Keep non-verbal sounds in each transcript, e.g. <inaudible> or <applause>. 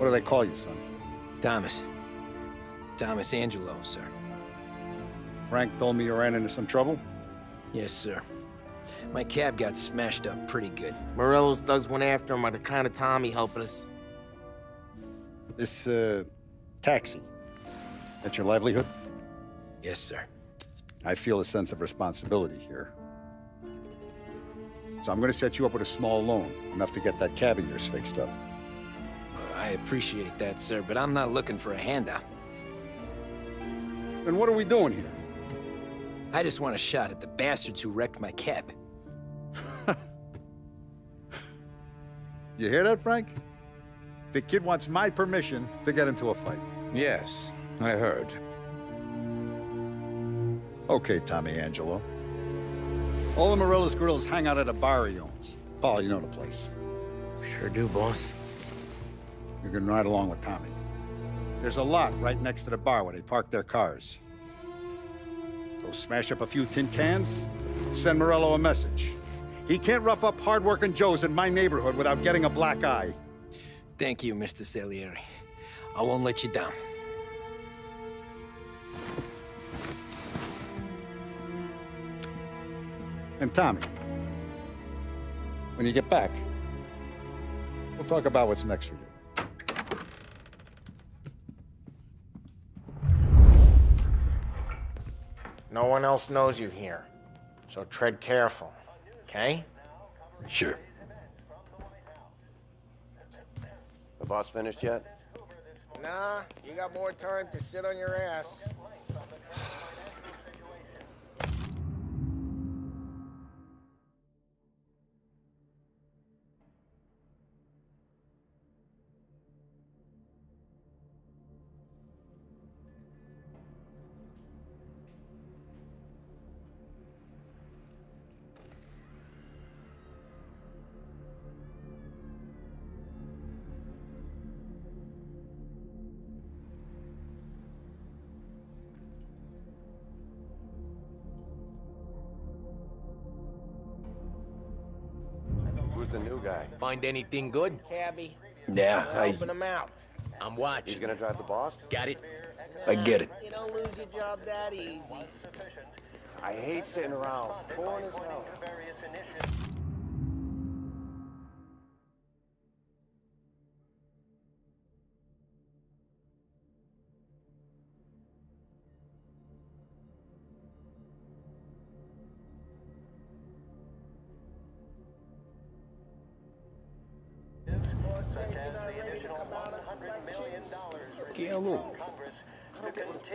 What do they call you, son? Thomas. Thomas Angelo, sir. Frank told me you ran into some trouble? Yes, sir. My cab got smashed up pretty good. Morello's thugs went after him on account of Tommy helping us. This, uh, taxi. That's your livelihood? Yes, sir. I feel a sense of responsibility here. So I'm gonna set you up with a small loan, enough to get that cab of yours fixed up. I appreciate that, sir, but I'm not looking for a handout. Then what are we doing here? I just want a shot at the bastards who wrecked my cab. <laughs> You hear that, Frank? The kid wants my permission to get into a fight. Yes, I heard. Okay, Tommy Angelo. All the Morello's girls hang out at a bar he owns. Paul, you know the place. Sure do, boss. You can ride along with Tommy. There's a lot right next to the bar where they park their cars. Go smash up a few tin cans, send Morello a message. He can't rough up hard-working Joes in my neighborhood without getting a black eye. Thank you, Mr. Salieri. I won't let you down. And Tommy, when you get back, we'll talk about what's next for you. No one else knows you here. So tread careful, okay? Sure. The boss finished yet? Nah, you got more time to sit on your ass. The new guy? Find anything good? Cabby, Yeah, I, open them out. I'm He's watching. gonna drive the boss? Got it? I get it. You don't lose your job that easy. I hate sitting around.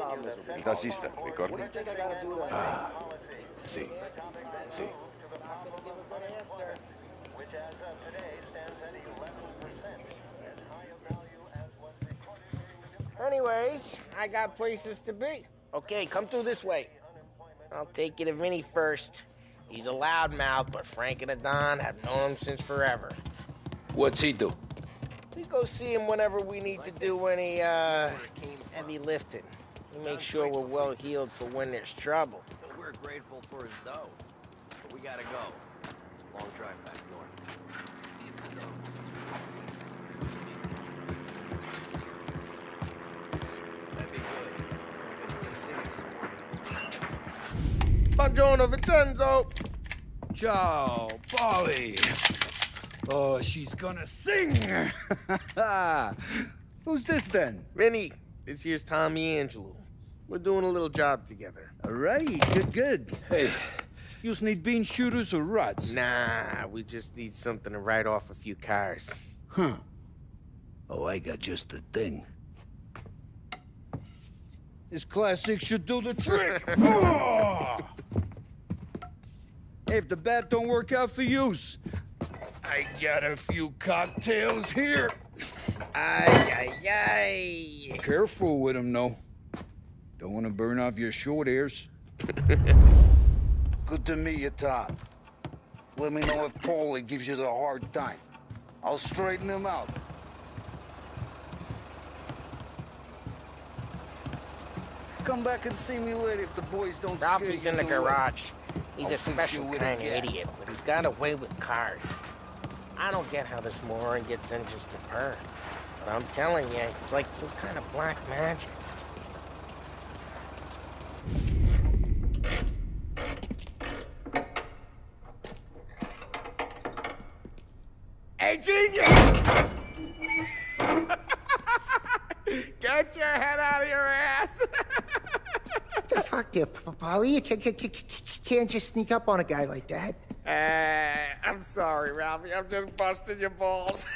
Boring as hell. Il tassista, ricordi? Ah, sì, sì. Anyways, I got places to be. Okay, come through this way. I'll take you to Vinny first. He's a loudmouth, but Frank and Adon have known him since forever. What's he do? We go see him whenever we need to do any, uh, heavy lifting. We make sure we're well healed for when there's trouble. We're grateful for his dough. But we gotta go. Long drive back north. That'd be good. Good to see you. Buongiorno, Vincenzo! Ciao, Paulie. Oh, she's gonna sing. <laughs> <laughs> Who's this then? Vinny, this here's Tommy Angelo. We're doing a little job together. All right, good, good. Hey, you just need bean shooters or rods? Nah, we just need something to write off a few cars. Huh. Oh, I got just the thing. This classic should do the trick. Oh! <laughs> <laughs> Hey, if the bat don't work out for yous, I got a few cocktails here. Ay, ay, ay. Careful with them, though. Don't want to burn off your short hairs. Good to meet you, Tom. Let me know if Paulie gives you the hard time. I'll straighten him out. Come back and see me later if the boys don't scare Ralphie's in the away. garage. He's I'll a special with a kind of gat. idiot, but he's got a way with cars. I don't get how this moron gets engines to purr. But I'm telling you, it's like some kind of black magic. Hey, genius! Get your head out of your ass! What there, Paulie? You can't, can't, can't just sneak up on a guy like that. Uh, I'm sorry, Ralphie. I'm just busting your balls. <laughs>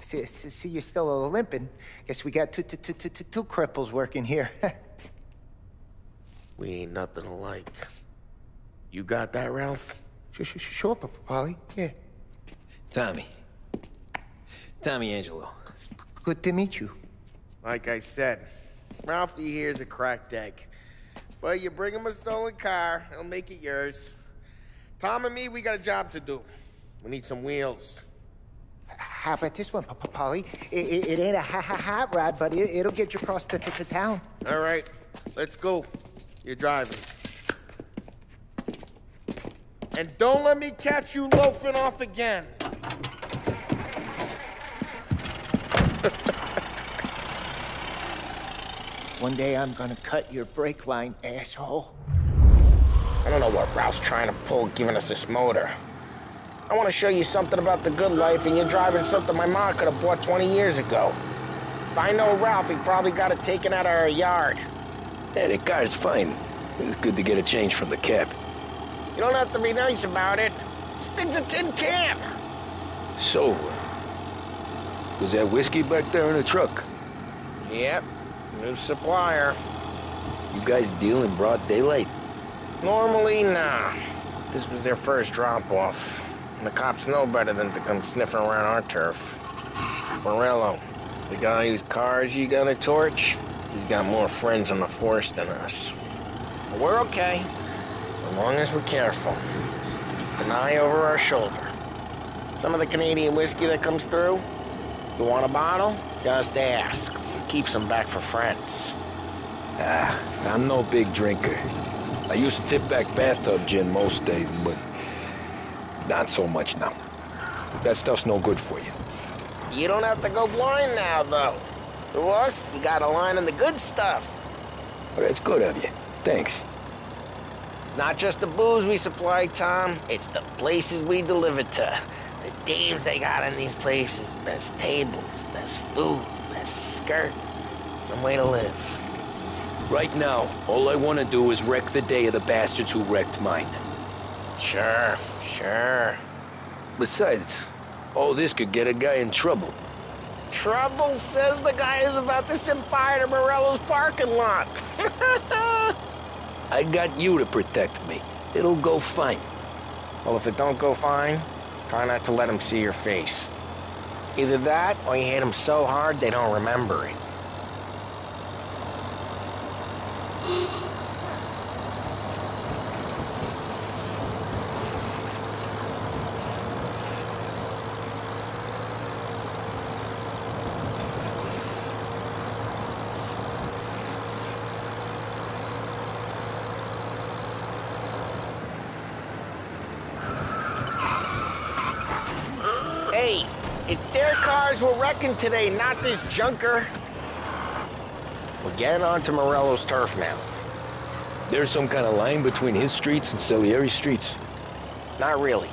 See, see, see, you're still limping. Guess we got two, two, two, two, two, two cripples working here. <laughs> we ain't nothing alike. You got that, Ralph? Sure, sure, sure, P- Paulie. Yeah. Tommy. Tommy Angelo. Good to meet you. Like I said, Ralphie here's a cracked deck. But you bring him a stolen car, he'll make it yours. Tom and me, we got a job to do. We need some wheels. How about this one, P- P- Paulie? It, it, it ain't a ha ha hot rod, but it, it'll get you across to, to, to town. All right, let's go. You're driving. And don't let me catch you loafing off again. One day I'm gonna cut your brake line, asshole. I don't know what Ralph's trying to pull giving us this motor. I want to show you something about the good life, and you're driving something my mom could have bought 20 years ago. If I know Ralph, he probably got it taken out of our yard. Yeah, the car's fine. It's good to get a change from the cab. You don't have to be nice about it. Stig's a tin can. So, was that whiskey back there in the truck? Yep, new supplier. You guys deal in broad daylight? Normally, nah. This was their first drop-off. And the cops know better than to come sniffing around our turf. Morello, the guy whose cars you got a torch, he's got more friends on the force than us. But we're okay, as long as we're careful. Keep an eye over our shoulder. Some of the Canadian whiskey that comes through, you want a bottle? Just ask. Keep some back for friends. Ah, I'm no big drinker. I used to tip back bathtub gin most days, but not so much now. That stuff's no good for you. You don't have to go blind now, though. To us, you got a line on the good stuff. But it's good of you. Thanks. Not just the booze we supply, Tom. It's the places we deliver to. The dames they got in these places. Best tables, best food, best skirt. Some way to live. Right now, all I want to do is wreck the day of the bastards who wrecked mine. Sure, sure. Besides, all this could get a guy in trouble. Trouble says the guy is about to set fire to Morello's parking lot. <laughs> I got you to protect me. It'll go fine. well, if it don't go fine, try not to let him see your face. Either that, or you hit them so hard they don't remember it. Hey, it's their today, not this junker. We're getting onto Morello's turf now. There's some kind of line between his streets and Salieri streets. Not really.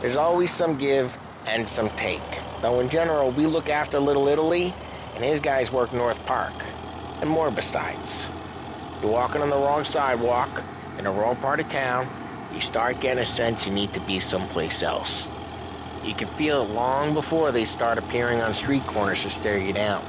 There's always some give and some take. Though in general, we look after Little Italy, and his guys work North Park. And more besides. You're walking on the wrong sidewalk, in the wrong part of town, you start getting a sense you need to be someplace else. You can feel it long before they start appearing on street corners to stare you down.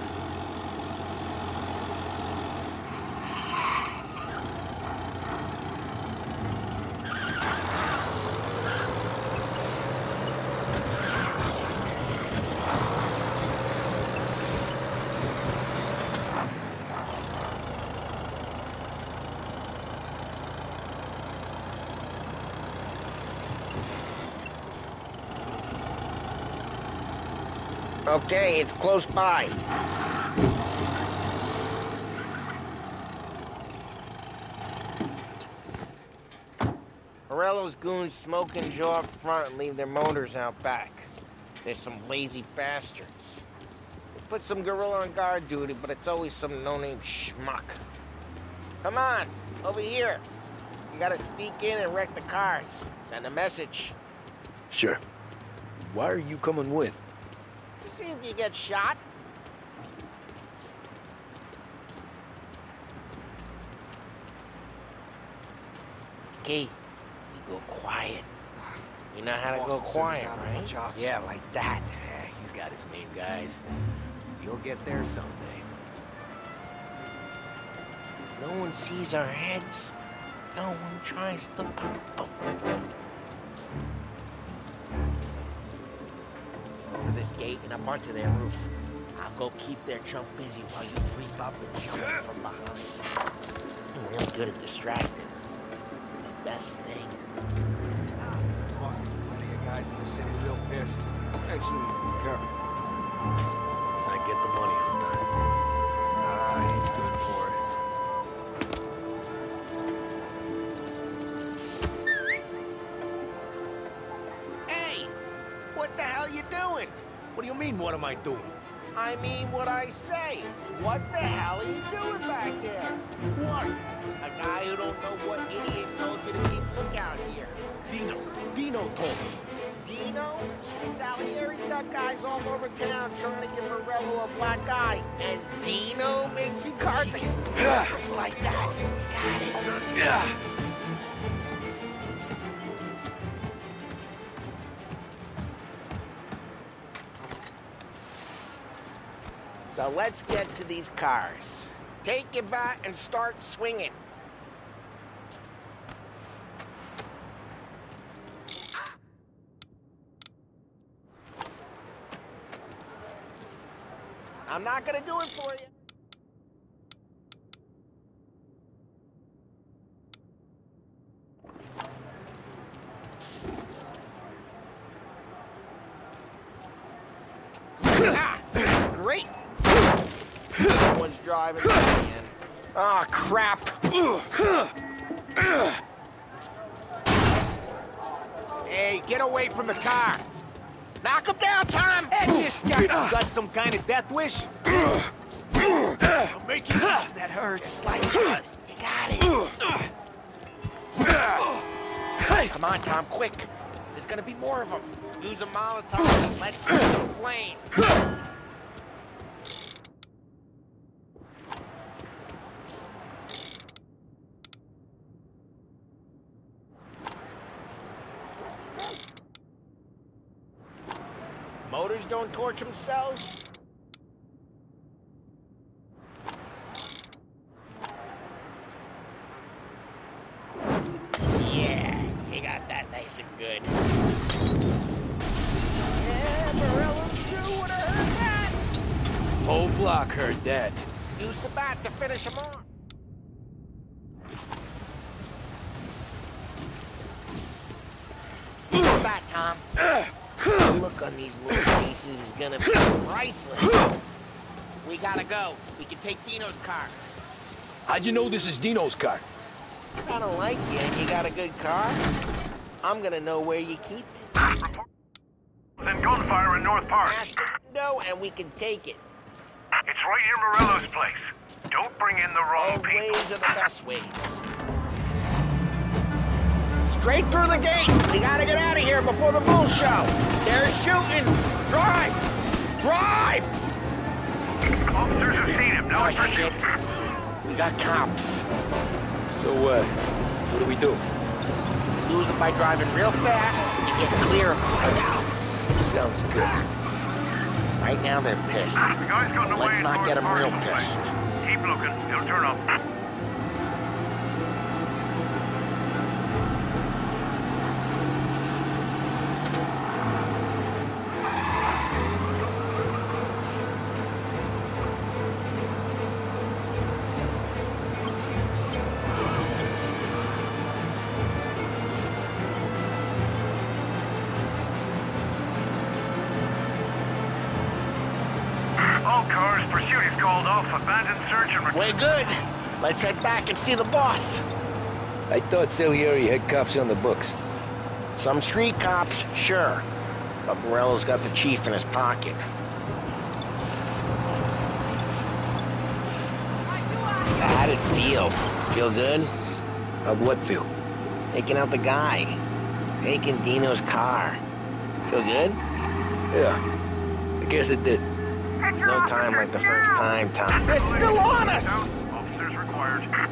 Okay, it's close by. Morello's goons smoke and jaw up front and leave their motors out back. There's some lazy bastards. Put some gorilla on guard duty, but it's always some no-name schmuck. Come on, over here. You gotta sneak in and wreck the cars. Send a message. Sure. Why are you coming with? To see if you get shot. Key, you go quiet. You know how to go quiet, right? Yeah, like that. He's got his main guys. You'll get there someday. No one sees our heads. No one tries to pop them. Over this gate and up onto their roof. I'll go keep their chump busy while you creep up and jump in from behind. I'm real good at distracting. It's the best thing. Boss, plenty of guys in the city feel pissed. Excellent. Careful. As I get the money on time. Ah, he's good for it. Hey! What the hell you doing? What do you mean, what am I doing? I mean what I say. What the hell are you doing back there? What? A guy who don't know what idiot told you to keep lookout here. Dino. Dino told me. Dino? Salieri's got guys all over town trying to give Morello a black eye. And Dino makes you card things <sighs> just like that. You got it. <sighs> So let's get to these cars. Take your bat and start swinging. I'm not gonna do it for you. Ah, that's great. No one's driving again. Ah, crap. Hey, get away from the car! Knock him down, Tom! Hey, this guy, you got some kind of death wish? I'll make you that hurts. Like uh. that. You got it. Come on, Tom, quick. There's gonna be more of them. Use a Molotov. Let's uh. see some flame. Motors don't torch themselves. Yeah, he got that nice and good. Yeah, Morello's true when I heard that. Whole block heard that. Use the bat to finish him off. Go. We can take Dino's car. How'd you know this is Dino's car? If I don't like you and you got a good car, I'm gonna know where you keep it. Then gunfire in North Park. Ask Dino and we can take it. It's right near Morello's place. Don't bring in the wrong Old people. ways are the best ways. Straight through the gate! We gotta get out of here before the bull show! They're shooting! Drive! Drive! Officers have seen him. Now Oh, shit. We got cops. So, uh, what do we do? Lose it by driving real fast and get clear of us out. Sounds good. Right now they're pissed. The away Let's not get them real pissed. Keep looking. He'll turn up. Cars, pursuit is called off. Abandoned search and We're good. Let's head back and see the boss. I thought Salieri had cops on the books. Some street cops, sure. But Morello's got the chief in his pocket. How'd it feel? Feel good? How'd what feel? Taking out the guy. Taking Dino's car. Feel good? Yeah, I guess it did. No time like the first time, Tom. They're still on us! Officers required.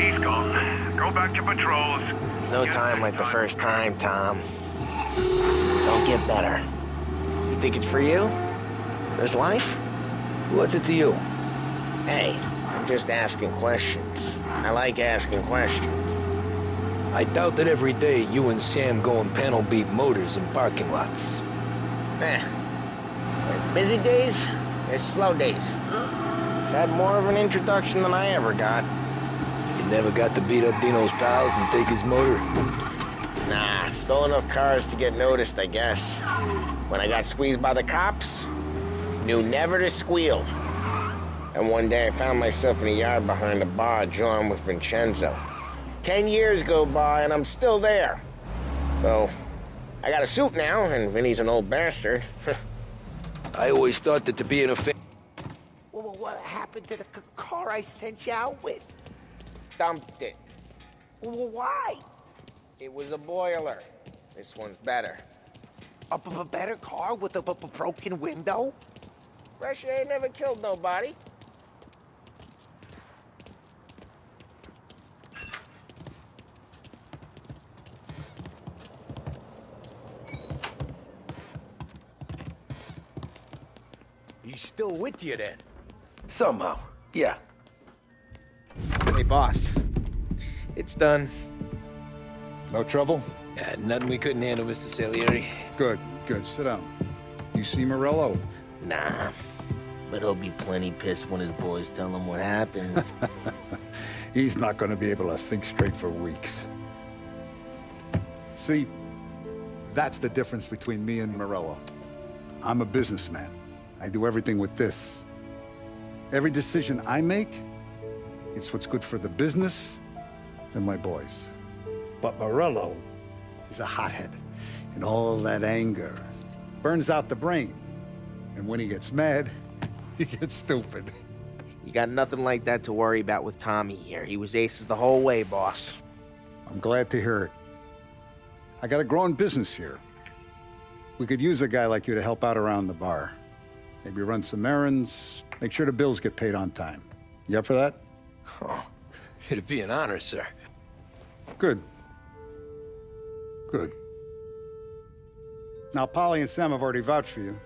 He's gone. Go back to patrols. No time like the first time, Tom. Don't get better. You think it's for you? There's life? What's it to you? Hey, I'm just asking questions. I like asking questions. I doubt that every day you and Sam go and panel beat motors in parking lots. Eh. There's busy days, there's slow days. It's had more of an introduction than I ever got. You never got to beat up Dino's pals and take his motor? Nah, stole enough cars to get noticed, I guess. When I got squeezed by the cops, knew never to squeal. And one day I found myself in a yard behind a bar drawn with Vincenzo. Ten years go by and I'm still there. So, I got a suit now, and Vinny's an old bastard. <laughs> I always thought that to be in a fa- Well, what happened to the car I sent you out with? Dumped it. Well, why? It was a boiler. This one's better. A b- b- better car with a b- b- broken window? Fresh air never killed nobody. He's still with you then? Somehow, yeah. Hey, boss. It's done. No trouble? Yeah, nothing we couldn't handle, Mr. Salieri. Good, good. Sit down. You see Morello? Nah. But he'll be plenty pissed when his boys tell him what happened. <laughs> He's not going to be able to think straight for weeks. See, that's the difference between me and Morello. I'm a businessman. I do everything with this. Every decision I make, it's what's good for the business and my boys. But Morello is a hothead, and all that anger burns out the brain. And when he gets mad, <laughs> he gets stupid. you got nothing like that to worry about with Tommy here. He was aces the whole way, boss. I'm glad to hear it. I got a growing business here. We could use a guy like you to help out around the bar. Maybe run some errands, make sure the bills get paid on time. You up for that? Oh, it'd be an honor, sir. Good. Good. Now, Paulie and Sam have already vouched for you.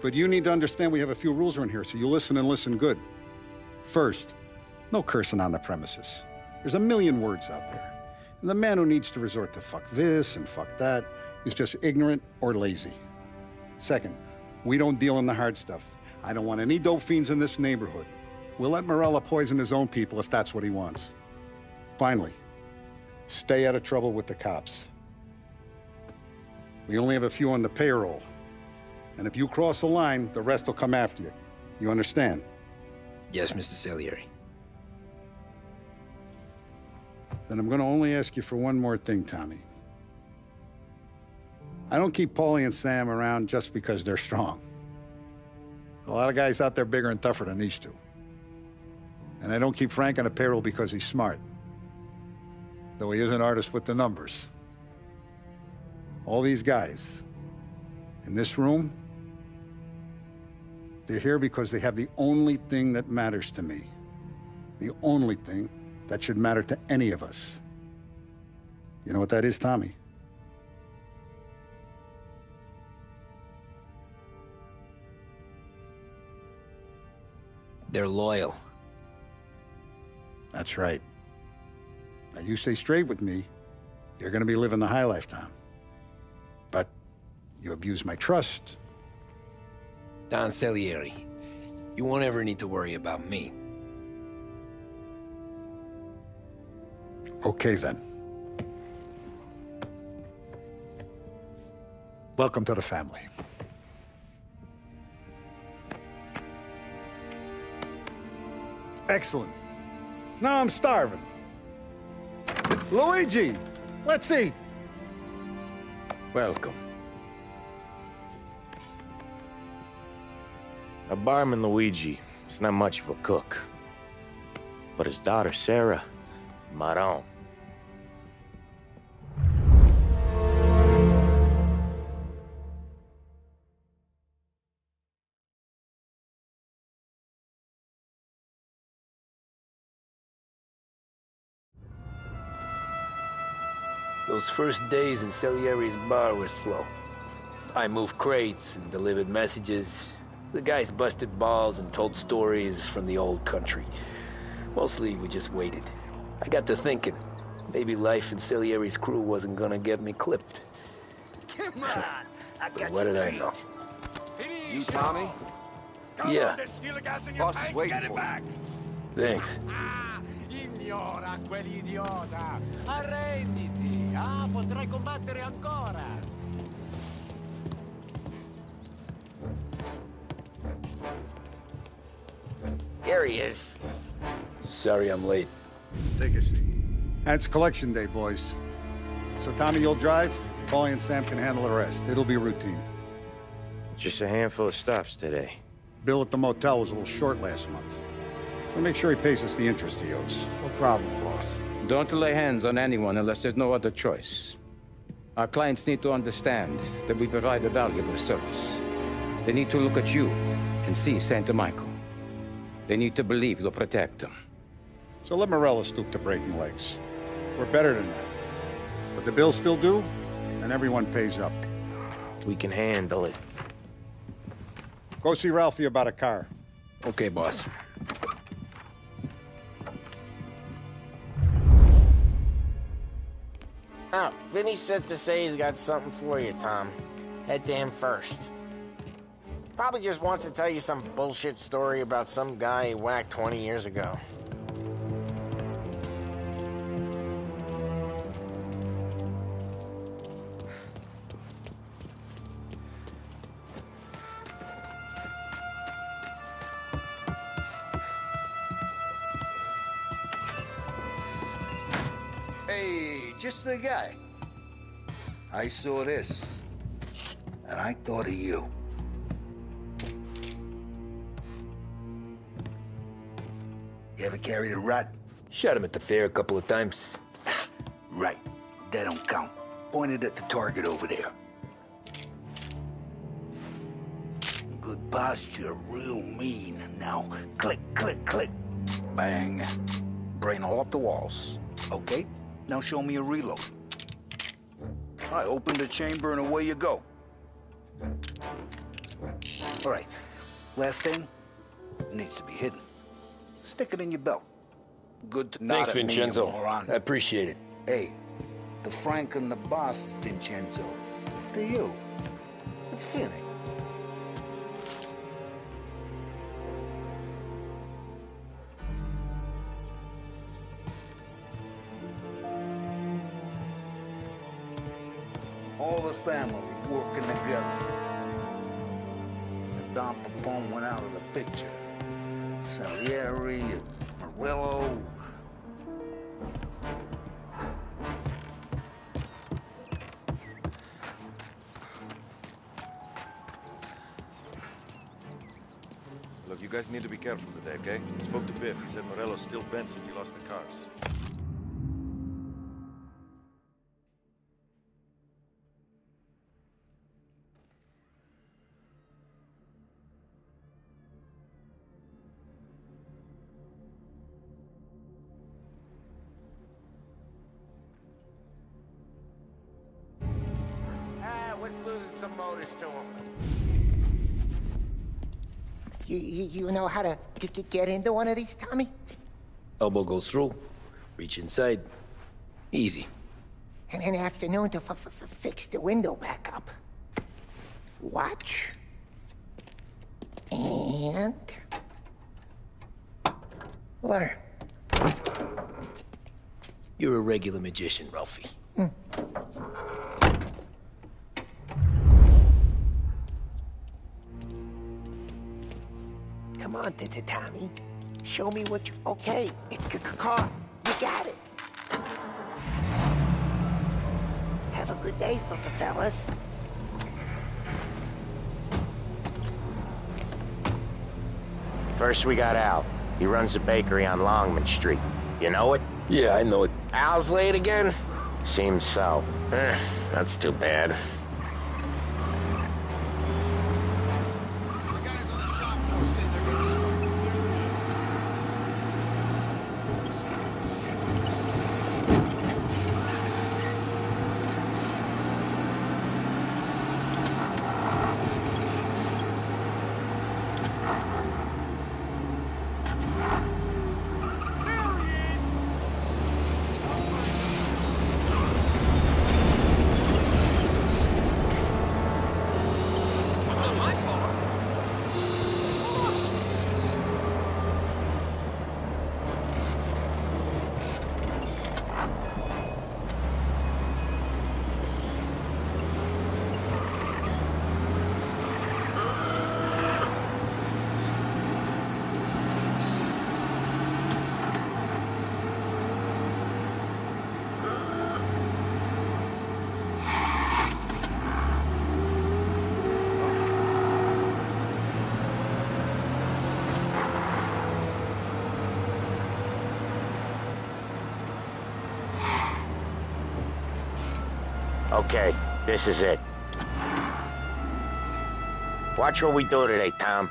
But you need to understand we have a few rules around here, so you listen and listen good. First, no cursing on the premises. There's a million words out there. And the man who needs to resort to fuck this and fuck that is just ignorant or lazy. Second, we don't deal in the hard stuff. I don't want any dope fiends in this neighborhood. We'll let Morello poison his own people if that's what he wants. Finally, stay out of trouble with the cops. We only have a few on the payroll. And if you cross the line, the rest will come after you. You understand? Yes, Mr. Salieri. Then I'm going to only ask you for one more thing, Tommy. I don't keep Paulie and Sam around just because they're strong. A lot of guys out there bigger and tougher than these two. And I don't keep Frank on the payroll because he's smart. Though he is an artist with the numbers. All these guys in this room, they're here because they have the only thing that matters to me. The only thing that should matter to any of us. You know what that is, Tommy? They're loyal. That's right. Now, you stay straight with me, you're going to be living the high life, Tom. But you abuse my trust, Don Salieri. You won't ever need to worry about me. Okay, then. Welcome to the family. Excellent. Now I'm starving. Luigi, let's eat. Welcome. A barman Luigi is not much of a cook. But his daughter Sarah, Maron. Those first days in Salieri's bar were slow. I moved crates and delivered messages. The guys busted balls and told stories from the old country. Mostly, we just waited. I got to thinking, maybe life in Salieri's crew wasn't gonna get me clipped. Come on! I But what did I know? You, Tommy? Yeah, Boss is waiting for you. thanks. Ignora quell'idiota! Arrenditi! Ah, potrai combattere ancora! Here he is. Sorry I'm late. Take a seat. And it's collection day, boys. So Tommy, you'll drive. Paulie and Sam can handle the rest. It'll be routine. Just a handful of stops today. Bill at the motel was a little short last month. So make sure he pays us the interest he owes. No problem, boss. Don't lay hands on anyone unless there's no other choice. Our clients need to understand that we provide a valuable service. They need to look at you and see Santa Michael. They need to believe you'll protect them. So let Morello stoop to breaking legs. We're better than that. But the bill's still due, and everyone pays up. We can handle it. Go see Ralphie about a car. Okay, boss. Oh, Vinny said to say he's got something for you, Tom. Head to him first. Probably just wants to tell you some bullshit story about some guy he whacked 20 years ago. Guy. I saw this, and I thought of you. You ever carried a rat? Shot him at the fair a couple of times. Right. That don't count. Pointed at the target over there. Good posture, real mean. Now, click, click, click. Bang. Brain all up the walls. Okay, now show me a reload. I open the chamber and away you go. All right, last thing needs to be hidden. Stick it in your belt. Good to Thanks, at me, you Vincenzo. I appreciate it. Hey, the Frank and the boss is Vincenzo. To you, it's Finny. Family working together. And Don Papone went out of the picture. Salieri and Morello. Look, you guys need to be careful today, okay? I spoke to Biff. He said Morello's still bent since he lost the cars. Some motors to him? You, you, you know how to g- g- get into one of these, Tommy? Elbow goes through. Reach inside. Easy. And an afternoon to f- f- f- fix the window back up. Watch. And learn. You're a regular magician, Ralphie. Come on, T- T- Tommy. Show me what you. Okay, it's c- c- car. You got it. Have a good day, f- f- fellas. First, we got Al. He runs a bakery on Longman Street. You know it? Yeah, I know it. Al's late again? Seems so. Eh, that's too bad. Okay, this is it. Watch what we do today, Tom.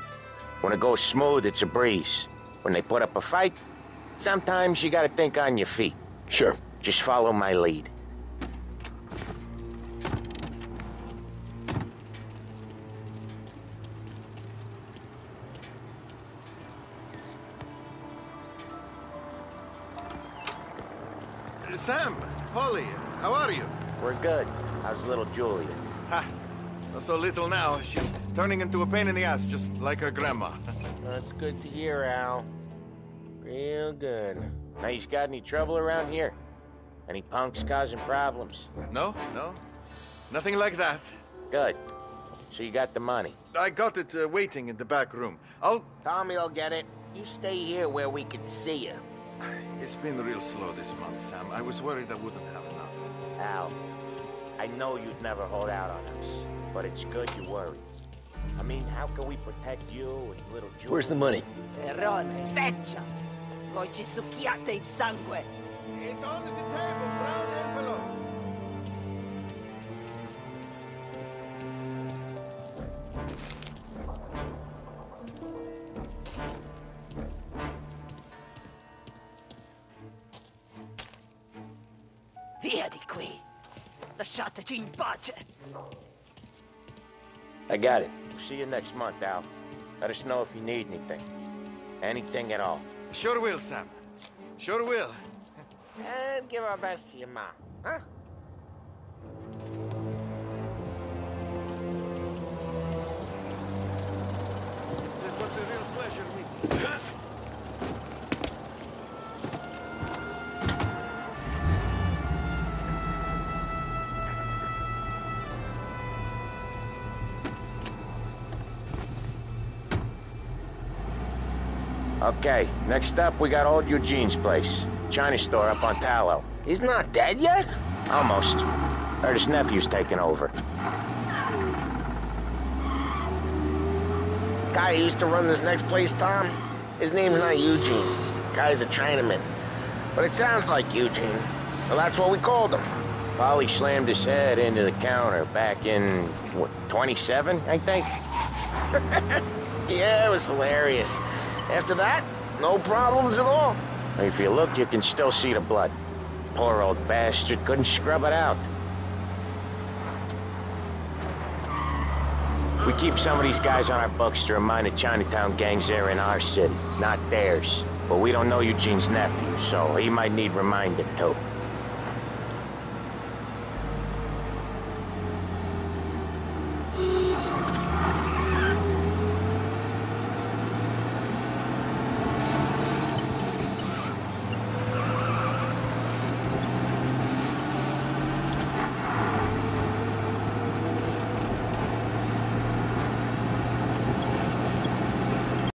When it goes smooth, it's a breeze. When they put up a fight, sometimes you gotta think on your feet. Sure. Just follow my lead. Sam, Paulie, how are you? We're good. How's little Julia? Ha! Not so little now. She's turning into a pain in the ass, just like her grandma. <laughs> That's good to hear, Al. Real good. Now, you got any trouble around here? Any punks causing problems? No, no. Nothing like that. Good. So you got the money. I got it uh, waiting in the back room. I'll... Tommy will get it. You stay here where we can see you. <sighs> It's been real slow this month, Sam. I was worried I wouldn't have enough. Al, I know you'd never hold out on us, but it's good you worry. I mean, how can we protect you and little Julia? Where's the money? Perrone, feccia! Voi ci succhiate il sangue! It's on the table, brown envelope. Via di qui! Lasciateci in pace! I got it. See you next month, Al. Let us know if you need anything. Anything at all. Sure will, Sam. Sure will. And give our best to your mom, huh? Okay, next up, we got old Eugene's place. China store up on Tallow. He's not dead yet? Almost. Heard his nephew's taking over. Guy who used to run this next place, Tom? His name's not Eugene. Guy's a Chinaman. But it sounds like Eugene. Well, that's what we called him. Paulie slammed his head into the counter back in, what, 27, I think? <laughs> Yeah, it was hilarious. After that, no problems at all. If you look, you can still see the blood. Poor old bastard couldn't scrub it out. We keep some of these guys on our books to remind the Chinatown gangs they're in our city, not theirs. But we don't know Eugene's nephew, so he might need reminding too.